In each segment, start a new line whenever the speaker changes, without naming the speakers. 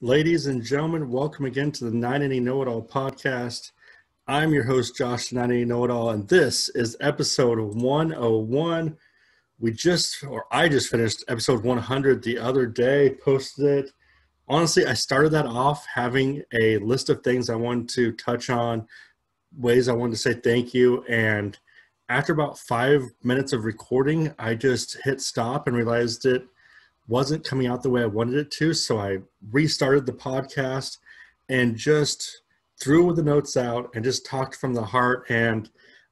Ladies and gentlemen, welcome again to the 9 Inning Know It All podcast. I'm your host, Josh, 9 Inning Know It All, and this is episode 101. We just, or I just finished episode 100 the other day, posted it. Honestly, I started that off having a list of things I wanted to touch on, ways I wanted to say thank you. And after about five minutes of recording, I just hit stop and realized it wasn't coming out the way I wanted it to. So I restarted the podcast and just threw the notes out and just talked from the heart. And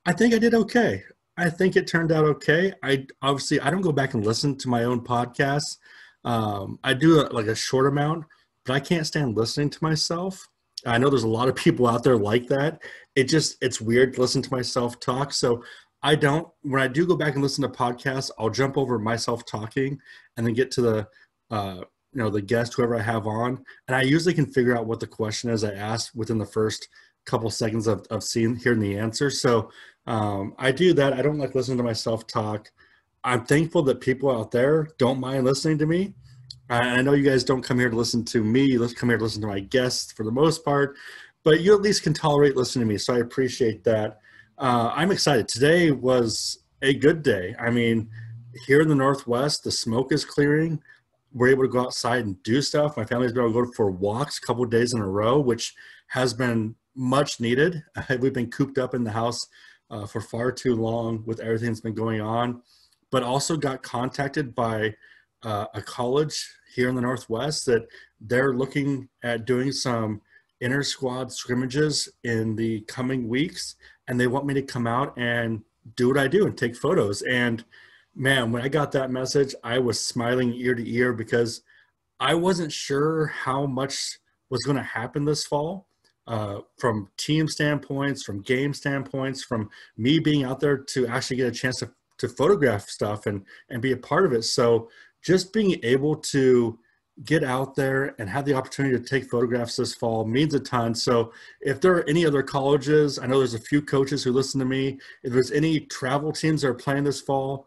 I think I did okay. I think it turned out okay. I obviously I don't go back and listen to my own podcasts. Um, I do a, like a short amount, but I can't stand listening to myself. I know there's a lot of people out there like that. It just it's weird to listen to myself talk. So I don't. When I do go back and listen to podcasts, I'll jump over myself talking and then get to the uh, you know the guest whoever I have on, and I usually can figure out what the question is I asked within the first couple seconds of, of seeing hearing the answer. So um, I do that. I don't like listening to myself talk. I'm thankful that people out there don't mind listening to me. I know you guys don't come here to listen to me. Let's come here to listen to my guests for the most part, but you at least can tolerate listening to me. So I appreciate that uh, I'm excited. Today was a good day. I mean, here in the Northwest, the smoke is clearing. We're able to go outside and do stuff. My family's been able to go for walks a couple days in a row, which has been much needed. We've been cooped up in the house uh, for far too long with everything that's been going on, but also got contacted by uh, a college here in the Northwest that they're looking at doing some inter squad scrimmages in the coming weeks and they want me to come out and do what I do and take photos. And man, when I got that message, I was smiling ear to ear because I wasn't sure how much was going to happen this fall. Uh, from team standpoints, from game standpoints, from me being out there to actually get a chance to, to photograph stuff and, and be a part of it. So just being able to get out there and have the opportunity to take photographs this fall means a ton. So if there are any other colleges, I know there's a few coaches who listen to me. If there's any travel teams that are playing this fall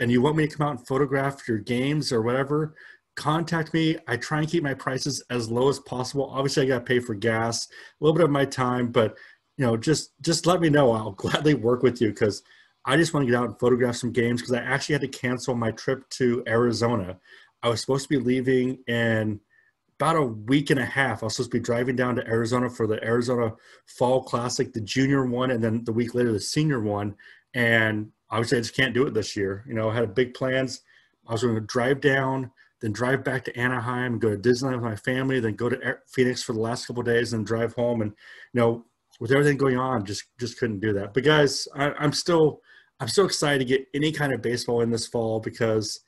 and you want me to come out and photograph your games or whatever, contact me. I try and keep my prices as low as possible. Obviously I got to pay for gas, a little bit of my time, but you know, just, just let me know. I'll gladly work with you because I just want to get out and photograph some games because I actually had to cancel my trip to Arizona. I was supposed to be leaving in about a week and a half. I was supposed to be driving down to Arizona for the Arizona Fall Classic, the junior one, and then the week later the senior one. And obviously, I just can't do it this year. You know, I had big plans. I was going to drive down, then drive back to Anaheim, go to Disneyland with my family, then go to Phoenix for the last couple days, and drive home. And you know, with everything going on, just just couldn't do that. But guys, I, I'm still I'm so excited to get any kind of baseball in this fall because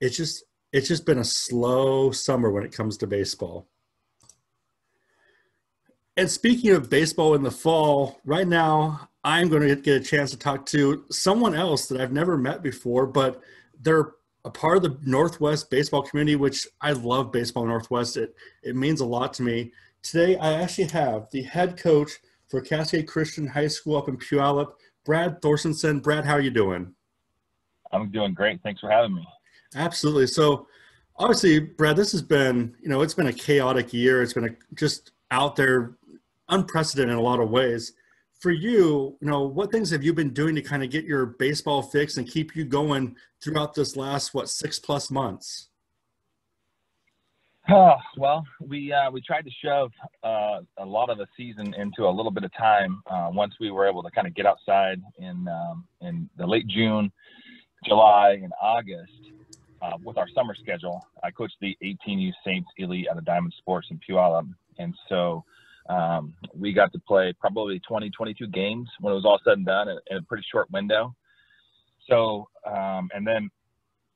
it's just it's just been a slow summer when it comes to baseball. And speaking of baseball in the fall, right now I'm going to get a chance to talk to someone else that I've never met before, but they're a part of the Northwest baseball community, which I love baseball Northwest. It, it means a lot to me. Today, I actually have the head coach for Cascade Christian High School up in Puyallup, Brad Thorsteinson. Brad, how are you doing?
I'm doing great. Thanks for having me.
Absolutely. So, obviously, Brad, this has been, you know, it's been a chaotic year. It's been a, just out there, unprecedented in a lot of ways. For you, you know, what things have you been doing to kind of get your baseball fix and keep you going throughout this last, what, six plus months?
Oh, well, we uh, we tried to shove uh, a lot of the season into a little bit of time. Uh, once we were able to kind of get outside in um, in the late June, July, and August, uh, with our summer schedule. I coached the 18U Saints Elite out of Diamond Sports in Puyallup, and so um, we got to play probably 20, 22 games when it was all said and done in, a pretty short window. So, um, and then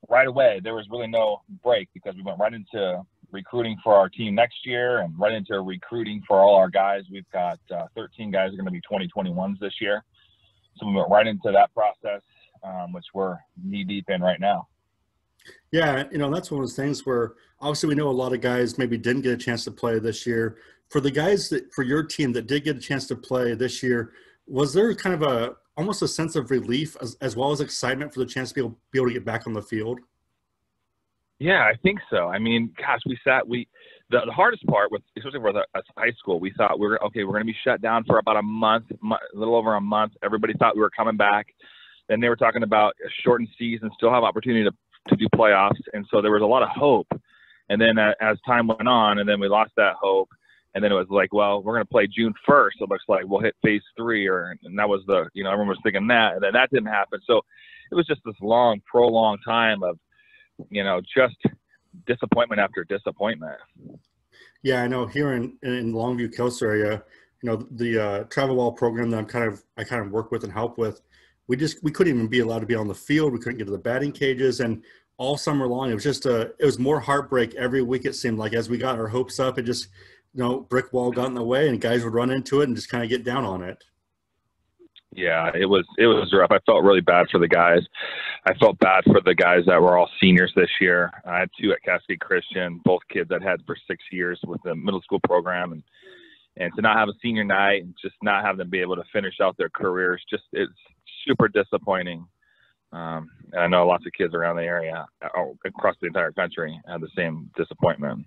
right away there was really no break because we went right into recruiting for our team next year and right into recruiting for all our guys. We've got uh, 13 guys are going to be 2021s this year. So we went right into that process, um, which we're knee deep in right now.
Yeah, you know, that's one of those things where obviously we know a lot of guys maybe didn't get a chance to play this year. For the guys that for your team that did get a chance to play this year, was there kind of a almost a sense of relief as, as well as excitement for the chance to be able, be able to get back on the field?
Yeah, I think so. I mean, gosh, we sat we the, the hardest part with especially with us high school, we thought we were okay. We're going to be shut down for about a month, a little over a month. Everybody thought we were coming back. Then they were talking about a shortened season, still have opportunity to to do playoffs, and so there was a lot of hope. And then uh, as time went on, and then we lost that hope, and then it was like, well, we're going to play June 1st. So it looks like we'll hit phase three, or and that was the you know everyone was thinking that, and then that didn't happen. So it was just this long, prolonged time of you know just disappointment after disappointment.
Yeah, I know. Here in in Longview, Kelso area, you know, the uh, travel ball program that I'm kind of I kind of work with and help with, we just we couldn't even be allowed to be on the field. We couldn't get to the batting cages, and all summer long, it was just a it was more heartbreak every week. It seemed like as we got our hopes up, it just you know brick wall got in the way, and guys would run into it and just kind of get down on it.
Yeah, it was it was rough. I felt really bad for the guys. I felt bad for the guys that were all seniors this year. I had two at Cascade Christian, both kids I'd had for six years with the middle school program, and and to not have a senior night and just not have them be able to finish out their careers, just it's super disappointing. Um, and I know lots of kids around the area, uh, across the entire country, had the same disappointment.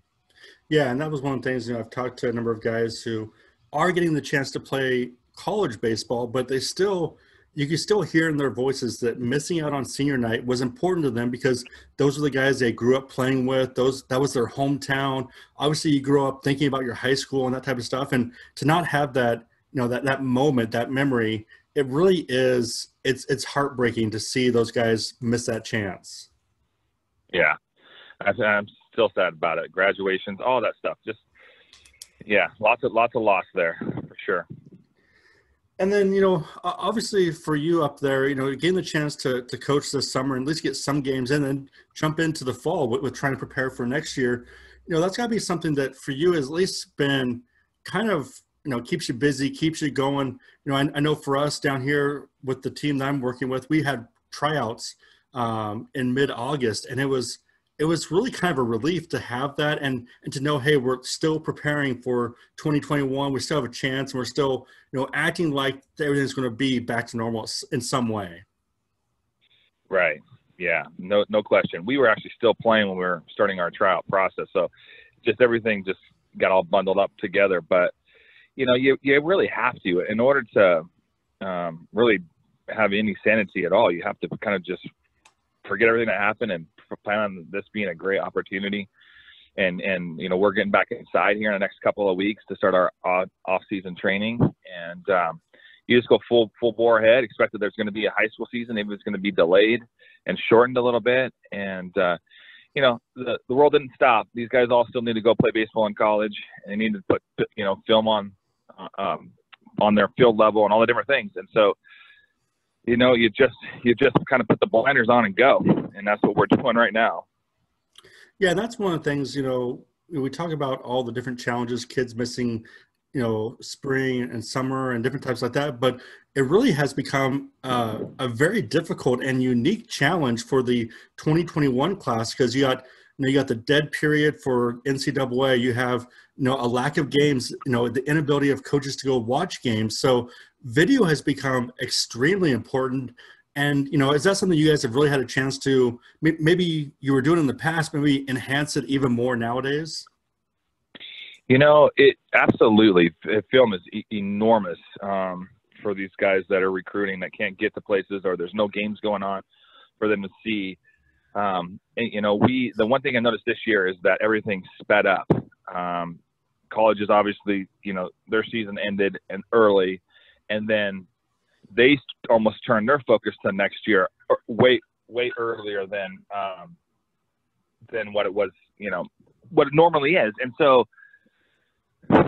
Yeah, and that was one of the things. You know, I've talked to a number of guys who are getting the chance to play college baseball, but they still you can still hear in their voices that missing out on senior night was important to them because those are the guys they grew up playing with. Those that was their hometown. Obviously, you grow up thinking about your high school and that type of stuff, and to not have that, you know, that that moment, that memory, it really is. It's it's heartbreaking to see those guys miss that chance.
Yeah, I'm still sad about it. Graduations, all that stuff. Just yeah, lots of lots of loss there for sure
and then you know obviously for you up there you know getting the chance to, to coach this summer and at least get some games in and jump into the fall with, with trying to prepare for next year you know that's got to be something that for you has at least been kind of you know keeps you busy keeps you going. You know i, I know for us down here with the team that i'm working with we had tryouts um, in mid-august and it was it was really kind of a relief to have that and and to know hey we're still preparing for 2021 we still have a chance and we're still you know acting like everything's going to be back to normal in some way.
Right. Yeah. No no question. We were actually still playing when we were starting our tryout process so just everything just got all bundled up together but you know you you really have to in order to um, really have any sanity at all you have to kind of just forget everything that happened and plan on this being a great opportunity. And and you know we're getting back inside here in the next couple of weeks to start our off season training. And um, you just go full full bore ahead. Expect that there's going to be a high school season. Maybe it's going to be delayed and shortened a little bit. And uh, you know the the world didn't stop. These guys all still need to go play baseball in college. And they need to put you know film on um, on their field level and all the different things. And so you know, you just you just kind of put the blinders on and go, and that's what we're doing right now.
Yeah, that's one of the things. You know, we talk about all the different challenges, kids missing, you know, spring and summer and different types like that. But it really has become uh, a very difficult and unique challenge for the 2021 class because you got you know you got the dead period for NCAA. You have you know a lack of games. You know the inability of coaches to go watch games. So video has become extremely important. And you know, is that something you guys have really had a chance to maybe you were doing in the past, maybe enhance it even more nowadays?
You know, it absolutely. Film is e- enormous um, for these guys that are recruiting that can't get to places or there's no games going on for them to see. Um, and, you know, we the one thing I noticed this year is that everything's sped up. Um, colleges obviously, you know, their season ended and early, and then they almost turned their focus to next year way way earlier than um, than what it was, you know, what it normally is. And so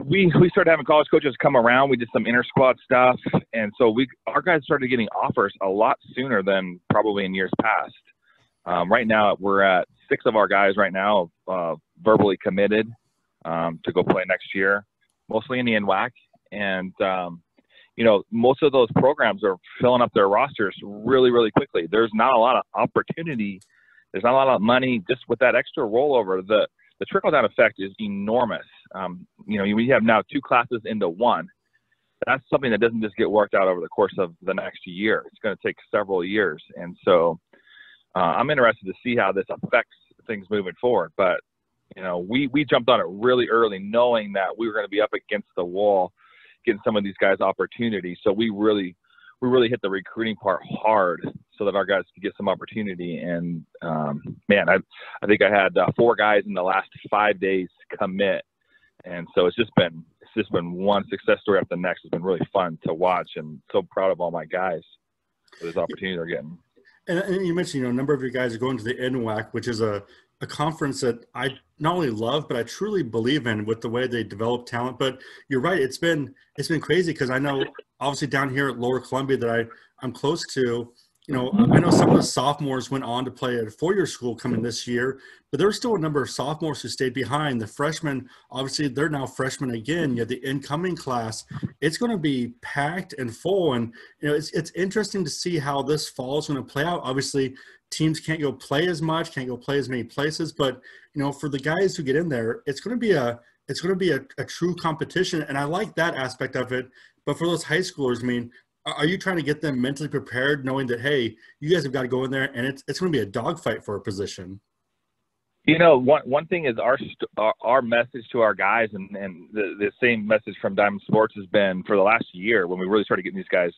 we we started having college coaches come around. We did some inter squad stuff, and so we our guys started getting offers a lot sooner than probably in years past. Um, right now, we're at six of our guys right now uh, verbally committed um, to go play next year, mostly in the NWAC, and um, you know, most of those programs are filling up their rosters really, really quickly. There's not a lot of opportunity. There's not a lot of money just with that extra rollover. The the trickle down effect is enormous. Um, you know, we have now two classes into one. That's something that doesn't just get worked out over the course of the next year. It's going to take several years, and so uh, I'm interested to see how this affects things moving forward. But you know, we we jumped on it really early, knowing that we were going to be up against the wall, getting some of these guys opportunities. So we really we really hit the recruiting part hard so that our guys could get some opportunity. And um, man, I I think I had uh, four guys in the last five days commit, and so it's just been it's just been one success story after the next. It's been really fun to watch, and so proud of all my guys for this opportunity they're getting.
And, and you mentioned, you know, a number of your guys are going to the NWAC, which is a a conference that I not only love, but I truly believe in with the way they develop talent. But you're right; it's been it's been crazy because I know obviously down here at Lower Columbia that I I'm close to. You know, I know some of the sophomores went on to play at a four-year school coming this year, but there still a number of sophomores who stayed behind. The freshmen, obviously, they're now freshmen again. You have the incoming class. It's going to be packed and full, and you know, it's it's interesting to see how this fall is going to play out. Obviously, teams can't go play as much, can't go play as many places. But you know, for the guys who get in there, it's going to be a it's going to be a, a true competition, and I like that aspect of it. But for those high schoolers, I mean, are you trying to get them mentally prepared, knowing that hey, you guys have got to go in there, and it's it's going to be a dogfight for a position?
You know, one one thing is our our, our message to our guys, and and the, the same message from Diamond Sports has been for the last year when we really started getting these guys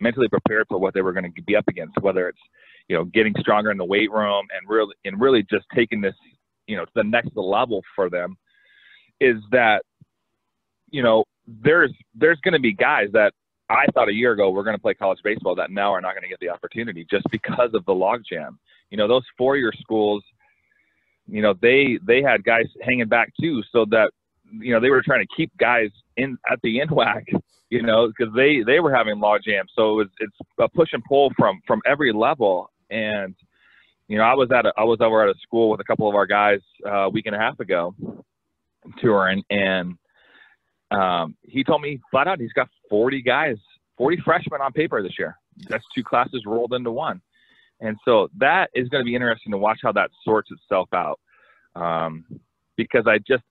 mentally prepared for what they were going to be up against, whether it's you know, getting stronger in the weight room and really and really just taking this, you know, to the next level for them is that, you know, there's there's going to be guys that I thought a year ago we're going to play college baseball that now are not going to get the opportunity just because of the logjam. You know, those four-year schools, you know, they they had guys hanging back too, so that you know they were trying to keep guys in at the NWAC you know, because they they were having log jams. So it was it's a push and pull from from every level. And you know, I was at a, I was over at a school with a couple of our guys uh, a week and a half ago, touring, and um, he told me flat out he's got 40 guys, 40 freshmen on paper this year. That's two classes rolled into one, and so that is going to be interesting to watch how that sorts itself out. Um, because I just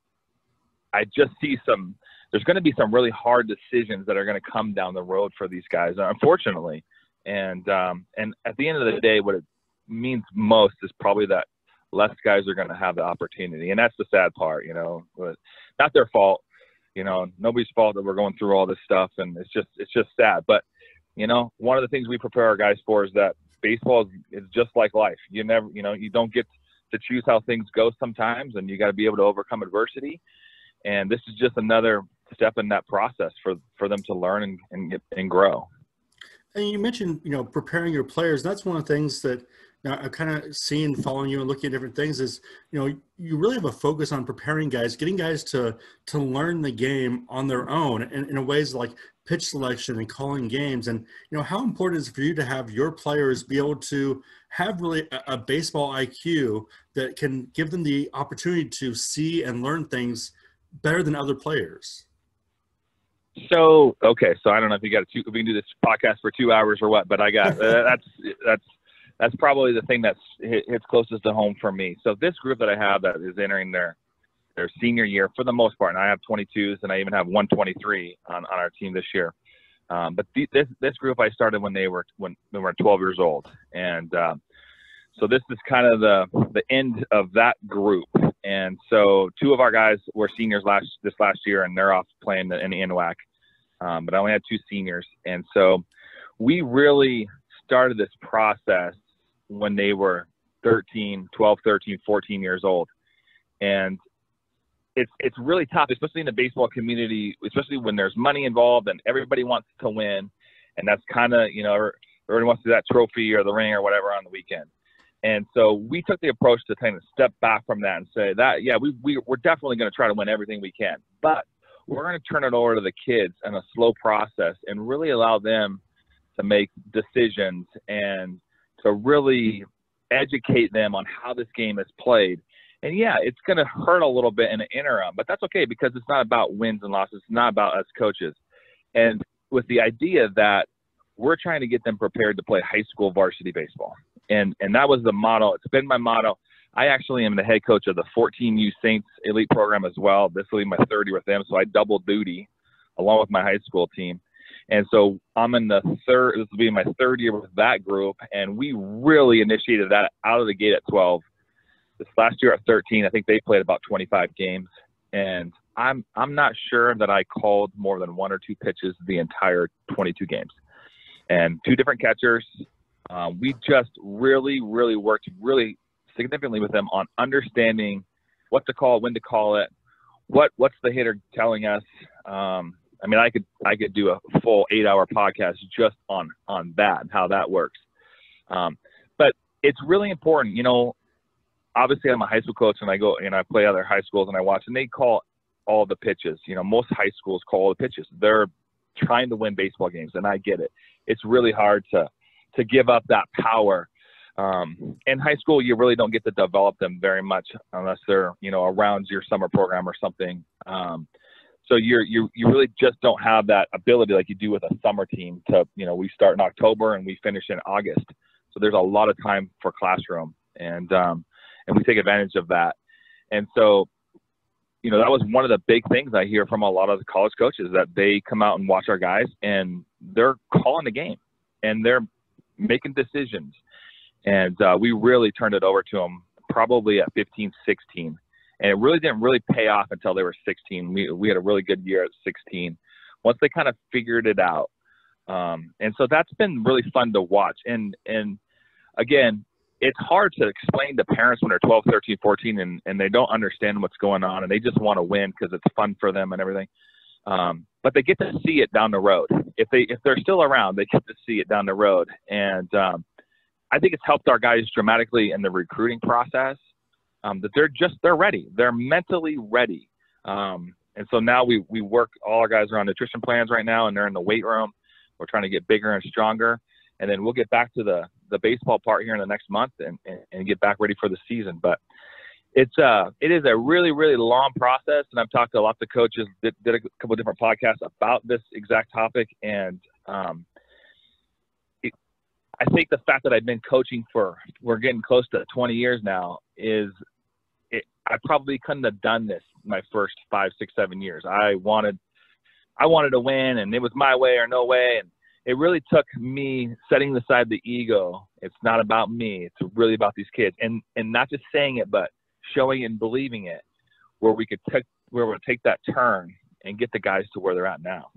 I just see some there's going to be some really hard decisions that are going to come down the road for these guys, unfortunately. And um, and at the end of the day, what it means most is probably that less guys are going to have the opportunity, and that's the sad part, you know. But not their fault, you know. Nobody's fault that we're going through all this stuff, and it's just it's just sad. But you know, one of the things we prepare our guys for is that baseball is, is just like life. You never, you know, you don't get to choose how things go sometimes, and you got to be able to overcome adversity. And this is just another step in that process for for them to learn and and, and grow.
And you mentioned, you know, preparing your players. That's one of the things that now I've kind of seen following you and looking at different things is, you know, you really have a focus on preparing guys, getting guys to to learn the game on their own in, in ways like pitch selection and calling games. And, you know, how important is it for you to have your players be able to have really a, a baseball IQ that can give them the opportunity to see and learn things better than other players?
So okay, so I don't know if you got two, we can do this podcast for two hours or what, but I got uh, that's that's that's probably the thing that's hits closest to home for me. So this group that I have that is entering their their senior year for the most part, and I have 22s and I even have 123 on, on our team this year. Um, but the, this this group I started when they were when they were 12 years old, and uh, so this is kind of the the end of that group. And so two of our guys were seniors last this last year, and they're off playing in the NWAC. Um, but I only had two seniors, and so we really started this process when they were 13, 12, 13, 14 years old, and it's it's really tough, especially in the baseball community, especially when there's money involved and everybody wants to win, and that's kind of you know everybody wants to do that trophy or the ring or whatever on the weekend. And so we took the approach to kind of step back from that and say that, yeah, we, we, we're definitely going to try to win everything we can. But we're going to turn it over to the kids in a slow process and really allow them to make decisions and to really educate them on how this game is played. And yeah, it's going to hurt a little bit in the interim, but that's okay because it's not about wins and losses. It's not about us coaches. And with the idea that we're trying to get them prepared to play high school varsity baseball and and that was the model. It's been my motto. I actually am the head coach of the 14U Saints Elite program as well. This will be my third year with them, so I double duty along with my high school team. And so I'm in the third. This will be my third year with that group, and we really initiated that out of the gate at 12. this last year at 13, I think they played about 25 games, and I'm I'm not sure that I called more than one or two pitches the entire 22 games, and two different catchers. Um, we just really, really worked really significantly with them on understanding what to call, when to call it, what what's the hitter telling us. Um, I mean, I could I could do a full eight hour podcast just on on that and how that works. Um, but it's really important, you know. Obviously, I'm a high school coach, and I go and I play other high schools, and I watch, and they call all the pitches. You know, most high schools call all the pitches. They're trying to win baseball games, and I get it. It's really hard to to give up that power. Um, in high school, you really don't get to develop them very much unless they're you know around your summer program or something. Um, so you're you you really just don't have that ability like you do with a summer team. To you know, we start in October and we finish in August. So there's a lot of time for classroom, and um, and we take advantage of that. And so you know, that was one of the big things I hear from a lot of the college coaches that they come out and watch our guys and they're calling the game and they're making decisions. And uh, we really turned it over to them probably at 15, 16. And it really didn't really pay off until they were 16. We, we had a really good year at 16 once they kind of figured it out. Um, and so that's been really fun to watch. And, and again, it's hard to explain to parents when they're 12, 13, 14 and, and they don't understand what's going on and they just want to win because it's fun for them and everything. Um, but they get to see it down the road. If they if they're still around, they get to see it down the road. And um, I think it's helped our guys dramatically in the recruiting process. Um, that they're just they're ready. They're mentally ready. Um, and so now we we work all our guys are on nutrition plans right now, and they're in the weight room. We're trying to get bigger and stronger and then we'll get back to the the baseball part here in the next month and, and, and get back ready for the season. But it's uh it is a really really long process, and I've talked to lots of coaches that did a couple different podcasts about this exact topic, and um, it, I think the fact that I've been coaching for we're getting close to 20 years now is it, I probably couldn't have done this my first five six seven years. I wanted I wanted to win, and it was my way or no way, and it really took me setting aside the ego. It's not about me. It's really about these kids, and and not just saying it, but showing and believing it, where we could take where we take that turn and get the guys to where they're at now.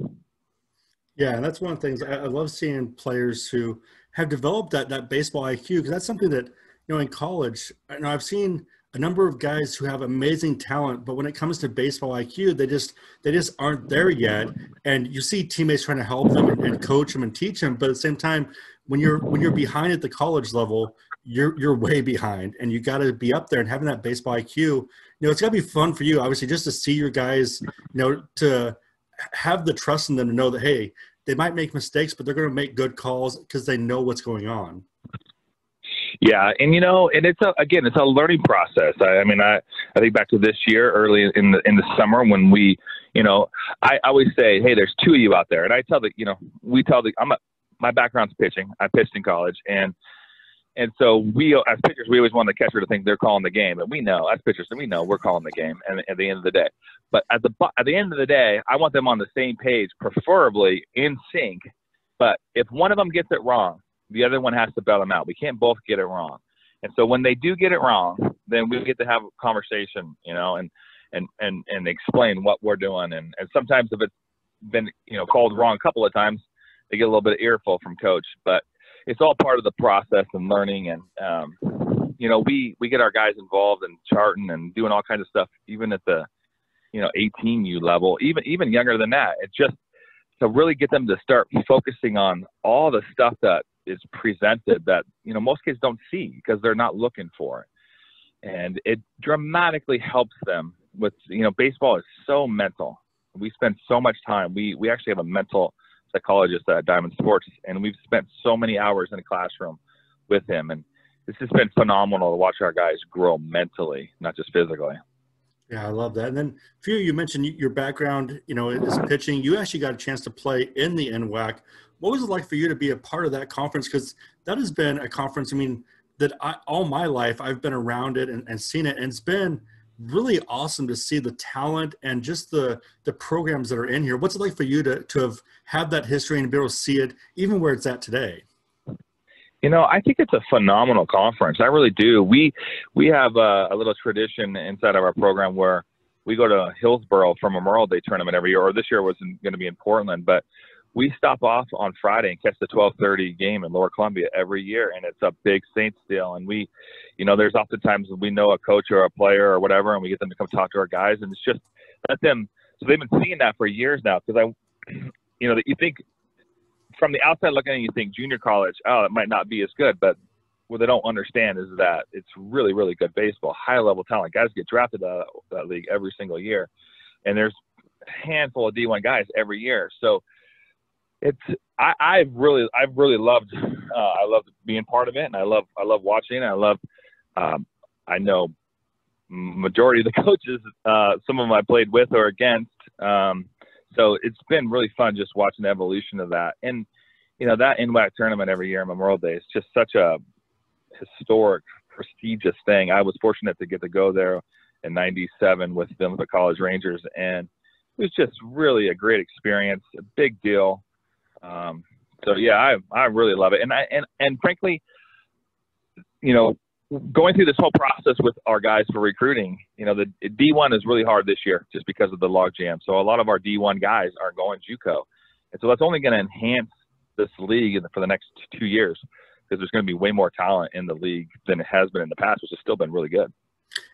Yeah, that's one of the things I, love seeing players who have developed that that baseball IQ because that's something that you know in college. You know, I've seen a number of guys who have amazing talent, but when it comes to baseball IQ, they just they just aren't there yet. And you see teammates trying to help them and coach them and teach them, but at the same time, when you're when you're behind at the college level, you're you're way behind, and you got to be up there and having that baseball IQ. You know, it's got to be fun for you, obviously, just to see your guys. You know, to have the trust in them to know that hey, they might make mistakes, but they're going to make good calls because they know what's going on.
Yeah, and you know, and it's a, again, it's a learning process. I, I mean, I I think back to this year, early in the in the summer when we, you know, I always say, hey, there's two of you out there, and I tell the, you know, we tell the, I'm a, my background's pitching. I pitched in college, and and so we, as pitchers, we always want the catcher to think they're calling the game, and we know as pitchers, we know we're calling the game, and at the end of the day, but at the at the end of the day, I want them on the same page, preferably in sync. But if one of them gets it wrong, the other one has to bail them out. We can't both get it wrong. And so when they do get it wrong, then we get to have a conversation, you know, and and and and explain what we're doing. And and sometimes if it's been you know called wrong a couple of times, they get a little bit of earful from coach. But it's all part of the process and learning. And um, you know, we we get our guys involved in charting and doing all kinds of stuff, even at the you know 18U level, even even younger than that. It's just to really get them to start focusing on all the stuff that is presented that you know most kids don't see because they're not looking for it and it dramatically helps them with you know baseball is so mental we spend so much time we we actually have a mental psychologist at diamond sports and we've spent so many hours in the classroom with him and this has been phenomenal to watch our guys grow mentally not just physically
yeah, I love that. And then, you, you mentioned your background, you know, is pitching. You actually got a chance to play in the NWAC what was it like for you to be a part of that conference? Because that has been a conference, I mean, that I, all my life I've been around it and, and seen it. And it's been really awesome to see the talent and just the the programs that are in here. What's it like for you to to have had that history and be able to see it even where it's at today?
You know, I think it's a phenomenal conference. I really do. We we have a, a little tradition inside of our program where we go to Hillsboro for Memorial Day tournament every year. Or this year was going to be in Portland, but we stop off on Friday and catch the 12:30 game in Lower Columbia every year, and it's a big Saints deal. And we, you know, there's oftentimes we know a coach or a player or whatever, and we get them to come talk to our guys, and it's just let them. So they've been seeing that for years now because I, you know, that you think from the outside looking in, you think junior college, oh, it might not be as good, but what they don't understand is that it's really, really good baseball, high level talent. Guys get drafted out of that league every single year, and there's a handful of D1 guys every year. So it's I, I've really I've really loved uh, I love being part of it, and I love I love watching. I love um, I know majority of the coaches, uh, some of them I played with or against. Um, so it's been really fun just watching the evolution of that. And, you know, that NWAC tournament every year on Memorial Day is just such a historic, prestigious thing. I was fortunate to get to go there in 97 with the College Rangers. And it was just really a great experience, a big deal. Um, so yeah, I, I really love it. And I, and, and frankly, you know, going through this whole process with our guys for recruiting, you know, the D1 is really hard this year just because of the log jam. So a lot of our D1 guys are going JUCO, and so that's only going to enhance this league for the next two years because there's going to be way more talent in the league than it has been in the past, which has still been really good.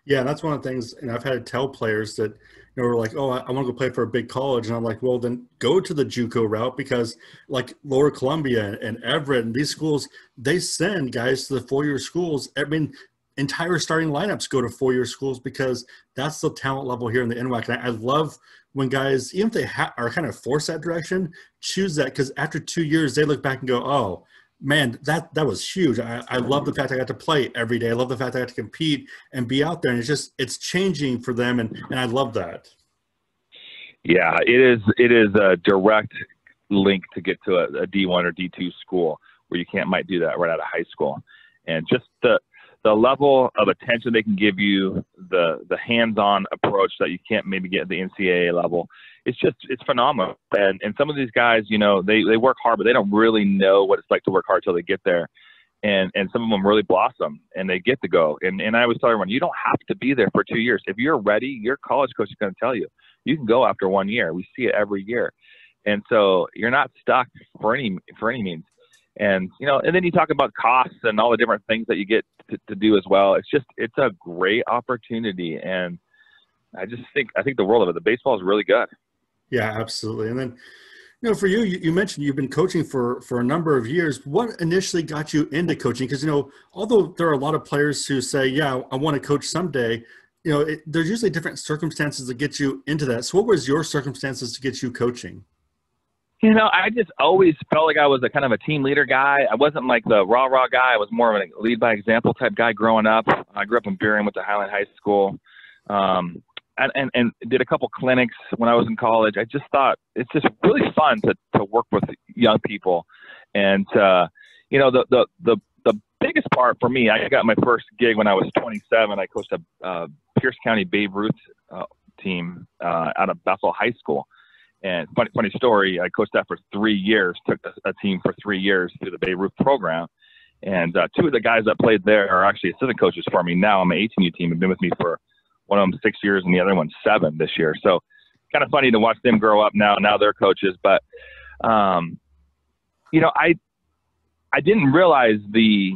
Yeah, that's one of the things, and I've had to tell players that you know we're like, oh, I, I want to go play for a big college, and I'm like, well, then go to the JUCO route because like Lower Columbia and Everett and these schools, they send guys to the four-year schools. I mean, entire starting lineups go to four-year schools because that's the talent level here in the NWAC. And I, I love when guys, even if they ha- are kind of forced that direction, choose that because after two years they look back and go, oh man, that that was huge. I, I love the fact I got to play every day. I love the fact I got to compete and be out there. And it's just it's changing for them, and and I love that.
Yeah, it is. It is a direct link to get to a a D1 or D2 school where you can't might do that right out of high school, and just the the level of attention they can give you, the the hands-on approach that you can't maybe get at the NCAA level, it's just it's phenomenal. And and some of these guys, you know, they they work hard, but they don't really know what it's like to work hard till they get there. And and some of them really blossom and they get to go. And and I always tell everyone, you don't have to be there for two years. If you're ready, your college coach is going to tell you you can go after one year. We see it every year, and so you're not stuck for any for any means. And you know, and then you talk about costs and all the different things that you get to, to do as well. It's just it's a great opportunity, and I just think I think the world of it. The baseball is really good.
Yeah, absolutely. And then, you know, for you, you, you mentioned you've been coaching for for a number of years. What initially got you into coaching? Because you know, although there are a lot of players who say, "Yeah, I want to coach someday," you know, it, there's usually different circumstances that get you into that. So, what was your circumstances to get you coaching?
You know, I just always felt like I was a kind of a team leader guy. I wasn't like the rah rah guy. I was more of a lead by example type guy growing up. I grew up in Burien, went to Highland High School, um, and, and and did a couple clinics when I was in college. I just thought it's just really fun to to work with young people, and uh, you know the the the the biggest part for me, I got my first gig when I was 27. I coached a uh, Pierce County Babe Ruth uh, team uh, out of Bethel High School and funny, funny story, I coached that for three years, took a, team for three years through the Babe Ruth program. And uh, two of the guys that played there are actually assistant coaches for me now. I'm an 18U team, have been with me for one of them six years and the other one seven this year. So kind of funny to watch them grow up now. Now they're coaches, but um, you know, I I didn't realize the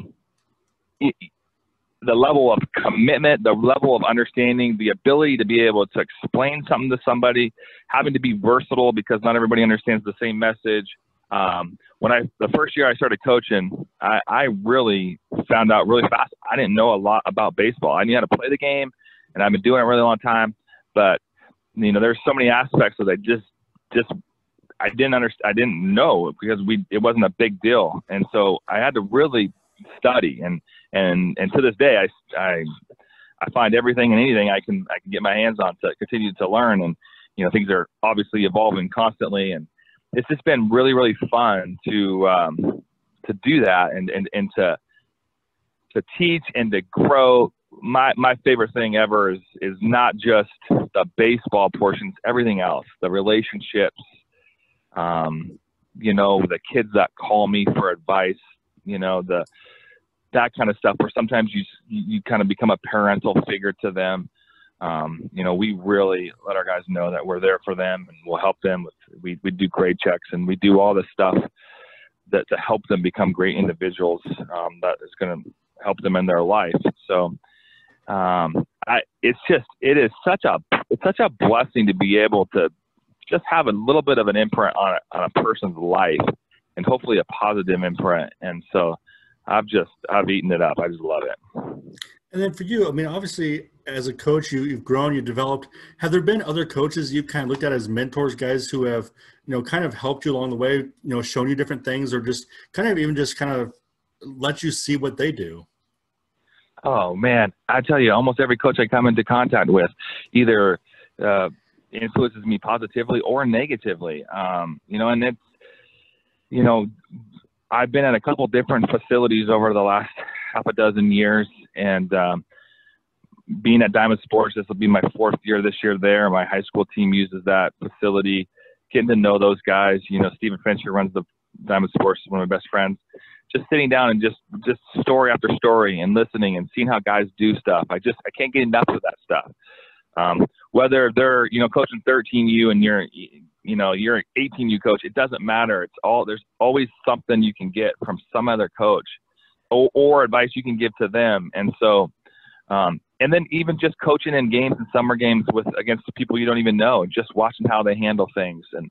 the level of commitment, the level of understanding, the ability to be able to explain something to somebody, having to be versatile because not everybody understands the same message. Um, when I the first year I started coaching, I, I really found out really fast. I didn't know a lot about baseball. I knew how to play the game, and I've been doing it a really long time. But you know, there's so many aspects that I just just I didn't understand. I didn't know because we it wasn't a big deal, and so I had to really study and and and to this day I I I find everything and anything I can I can get my hands on to continue to learn and you know things are obviously evolving constantly and it's just been really really fun to um, to do that and and and to to teach and to grow my my favorite thing ever is is not just the baseball portions everything else the relationships um, you know the kids that call me for advice you know, the that kind of stuff. Where sometimes you you kind of become a parental figure to them. Um, you know, we really let our guys know that we're there for them and we'll help them with. We we do grade checks and we do all this stuff that to help them become great individuals. Um, that is going to help them in their life. So. Um, I, it's just it is such a it's such a blessing to be able to just have a little bit of an imprint on a, on a person's life and hopefully a positive imprint. And so I've just, I've eaten it up. I just love it.
And then for you, I mean, obviously as a coach, you, you've grown, you've developed. Have there been other coaches you've kind of looked at as mentors, guys who have, you know, kind of helped you along the way, you know, shown you different things or just kind of even just kind of let you see what they do?
Oh man, I tell you, almost every coach I come into contact with, either uh, influences me positively or negatively. Um, you know, and it's, you know, I've been at a couple different facilities over the last half a dozen years, and um, being at Diamond Sports, this will be my fourth year this year there. My high school team uses that facility. Getting to know those guys, you know, Stephen Fincher runs the Diamond Sports, one of my best friends. Just sitting down and just just story after story and listening and seeing how guys do stuff. I just I can't get enough of that stuff. Um, whether they're you know coaching 13U and you're you know you're an 18U coach, it doesn't matter. It's all there's always something you can get from some other coach, or, or advice you can give to them. And so, um, and then even just coaching in games and summer games with against people you don't even know, just watching how they handle things and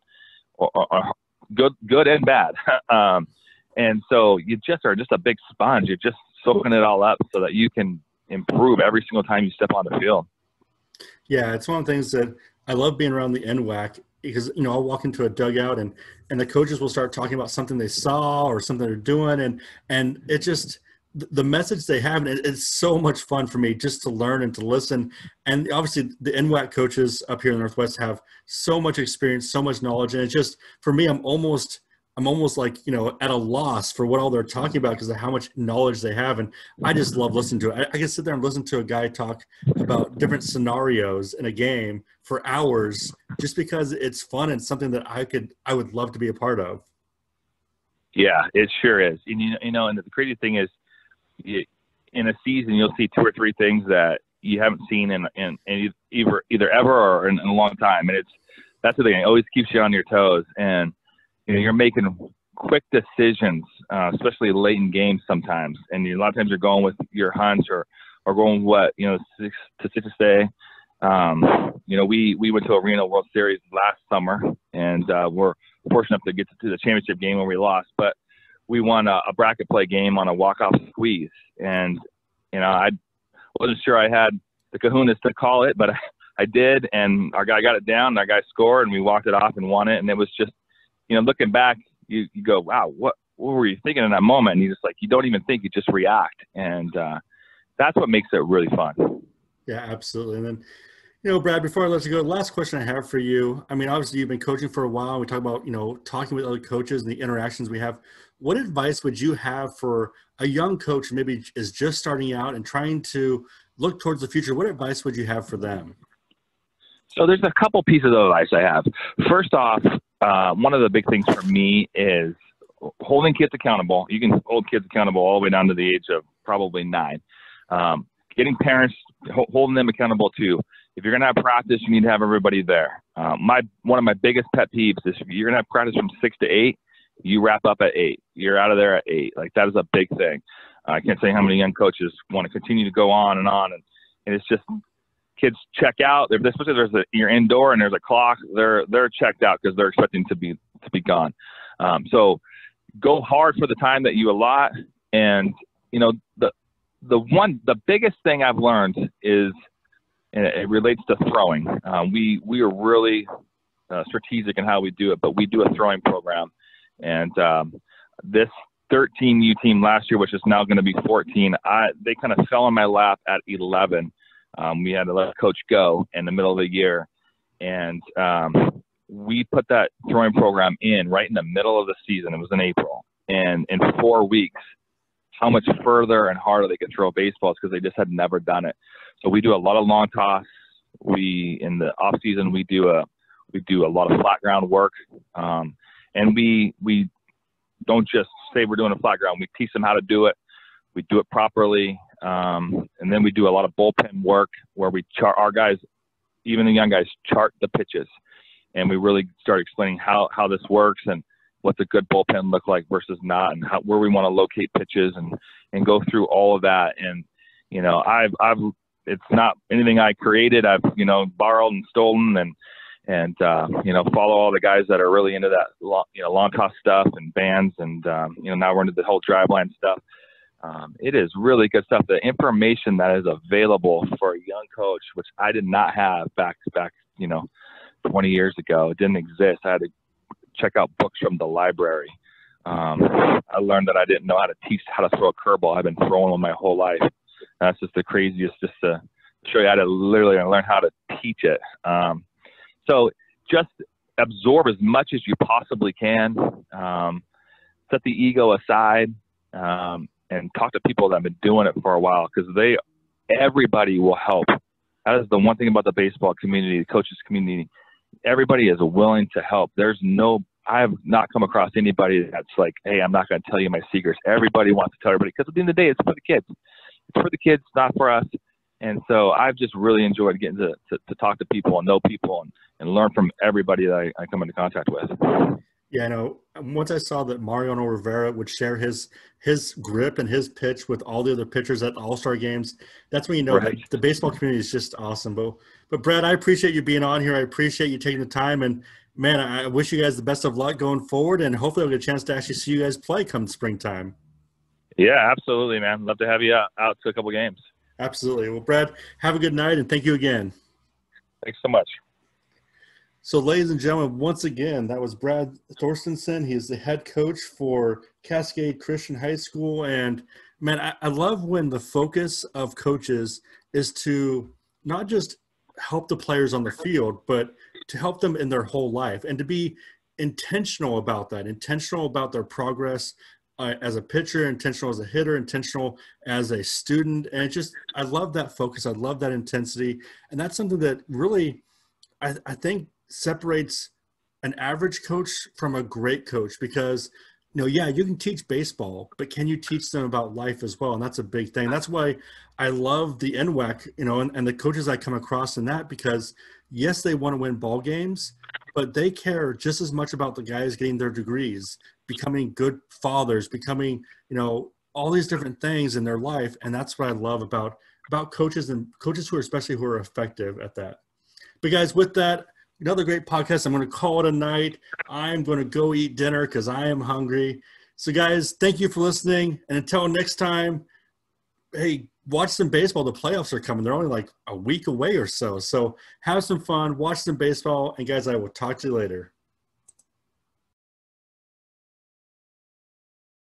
or, or good good and bad. um, and so you just are just a big sponge. You're just soaking it all up so that you can improve every single time you step on the field.
Yeah, it's one of the things that I love being around the NWAC because you know I'll walk into a dugout and and the coaches will start talking about something they saw or something they're doing and and it just the message they have and it's so much fun for me just to learn and to listen and obviously the NWAC coaches up here in the Northwest have so much experience so much knowledge and it's just for me I'm almost I'm almost like you know at a loss for what all they're talking about because of how much knowledge they have, and I just love listening to it. I, I, can sit there and listen to a guy talk about different scenarios in a game for hours just because it's fun and something that I could I would love to be a part of.
Yeah, it sure is. And you know, you know, and the crazy thing is, you, in a season you'll see two or three things that you haven't seen in in, in either either ever or in, in a long time, and it's that's the thing. It always keeps you on your toes and you know, you're making quick decisions, uh, especially late in games sometimes. And you, a lot of times you're going with your hunch or, or going what, you know, to to say. Um, you know, we, we went to Arena World Series last summer and uh, we're fortunate enough to get to the championship game where we lost, but we won a, a bracket play game on a walk-off squeeze. And, you know, I wasn't sure I had the kahunas to call it, but I, I did. And our guy got it down our guy scored and we walked it off and won it. And it was just, you know, looking back, you, you go, wow, what, what were you thinking in that moment? And you just like, you don't even think, you just react. And uh, that's what makes it really fun.
Yeah, absolutely. And then, you know, Brad, before I let you go, last question I have for you. I mean, obviously you've been coaching for a while. We talk about, you know, talking with other coaches and the interactions we have. What advice would you have for a young coach maybe is just starting out and trying to look towards the future? What advice would you have for them?
So there's a couple pieces of advice I have. First off, uh, one of the big things for me is holding kids accountable. You can hold kids accountable all the way down to the age of probably nine. Um, getting parents holding them accountable too. If you're gonna have practice, you need to have everybody there. Um, my one of my biggest pet peeves is if you're gonna have practice from six to eight, you wrap up at eight. You're out of there at eight. Like that is a big thing. Uh, I can't say how many young coaches want to continue to go on and on, and, and it's just kids check out. They're, especially there's a you're indoor and there's a clock. They're they're checked out because they're expecting to be to be gone. Um, so go hard for the time that you allot. And you know the the one the biggest thing I've learned is and it relates to throwing. Um, we we are really uh, strategic in how we do it, but we do a throwing program, and um, this 13U team last year, which is now going to be 14, I they kind of fell in my lap at 11 um, we had to let coach go in the middle of the year, and um, we put that throwing program in right in the middle of the season. It was in April, and in four weeks, how much further and harder they could throw baseballs because they just had never done it. So we do a lot of long toss. We in the off season we do a we do a lot of flat ground work, um, and we we don't just say we're doing a flat ground, we teach them how to do it. We do it properly, um, and then we do a lot of bullpen work where we chart our guys, even the young guys, chart the pitches, and we really start explaining how how this works and what's a good bullpen look like versus not, and how, where we want to locate pitches and and go through all of that. And you know, I've I've it's not anything I created. I've you know borrowed and stolen and and uh, you know follow all the guys that are really into that long, you know long toss stuff and bands and um, you know now we're into the whole driveline stuff. Um, it is really good stuff. The information that is available for a young coach, which I did not have back back you know 20 years ago, it didn't exist. I had to check out books from the library. Um, I learned that I didn't know how to teach how to throw a curveball. I've been throwing them my whole life. That's just the craziest, just to show you how to literally learn how to teach it. Um, so just absorb as much as you possibly can. Um, set the ego aside um, and talk to people that have been doing it for a while because they, everybody will help. That is the one thing about the baseball community, the coaches community. Everybody is willing to help. There's no, I have not come across anybody that's like, hey, I'm not going to tell you my secrets. Everybody wants to tell everybody because at the end of the day, it's for the kids. It's for the kids, not for us. And so I've just really enjoyed getting to, to, to talk to people and know people and, and learn from everybody that I, I come into contact with.
Yeah, I know. Um, once I saw that Mariano Rivera would share his his grip and his pitch with all the other pitchers at the All Star games, that's when you know right. that the baseball community is just awesome. But but Brad, I appreciate you being on here. I appreciate you taking the time, and man, I wish you guys the best of luck going forward, and hopefully I'll get a chance to actually see you guys play come springtime.
Yeah, absolutely, man. Love to have you out, out to a couple games.
Absolutely. Well, Brad, have a good night and thank you again.
Thanks so much.
So, ladies and gentlemen, once again, that was Brad Thorsteinson. He's the head coach for Cascade Christian High School. And man, I, I love when the focus of coaches is to not just help the players on the field, but to help them in their whole life and to be intentional about that, intentional about their progress, uh, as a pitcher, intentional as a hitter, intentional as a student. And just, I love that focus. I love that intensity. And that's something that really, I, I think, separates an average coach from a great coach because you know, yeah, you can teach baseball, but can you teach them about life as well? And that's a big thing. That's why I love the NWAC, you know, and, and the coaches I come across in that because yes, they want to win ball games, but they care just as much about the guys getting their degrees becoming good fathers, becoming, you know, all these different things in their life. And that's what I love about about coaches and coaches who are especially who are effective at that. But guys, with that, another great podcast. I'm going to call it a night. I'm going to go eat dinner because I am hungry. So, guys, thank you for listening. And until next time, hey, watch some baseball. The playoffs are coming. They're only like a week away or so. So, have some fun, watch some baseball. And, guys, I will talk to you later.